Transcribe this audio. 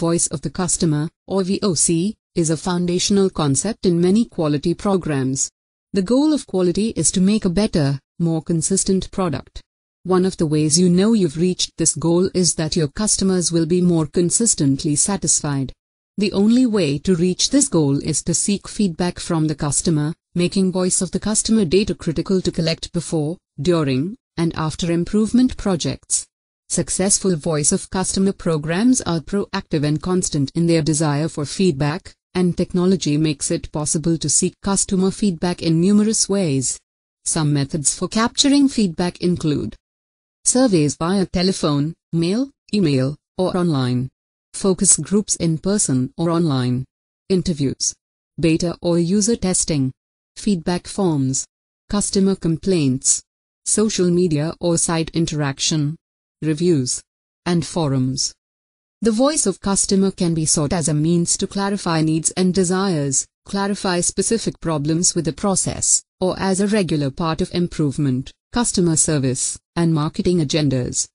Voice of the Customer, or VOC, is a foundational concept in many quality programs. The goal of quality is to make a better, more consistent product. One of the ways you know you've reached this goal is that your customers will be more consistently satisfied. The only way to reach this goal is to seek feedback from the customer, making voice of the customer data critical to collect before, during, and after improvement projects. Successful voice of customer programs are proactive and constant in their desire for feedback, and technology makes it possible to seek customer feedback in numerous ways. Some methods for capturing feedback include surveys via telephone, mail, email, or online, focus groups in person or online, interviews, beta or user testing, feedback forms, customer complaints, social media or site interaction, reviews, and forums. The voice of customer can be sought as a means to clarify needs and desires, clarify specific problems with the process, or as a regular part of improvement, customer service, and marketing agendas.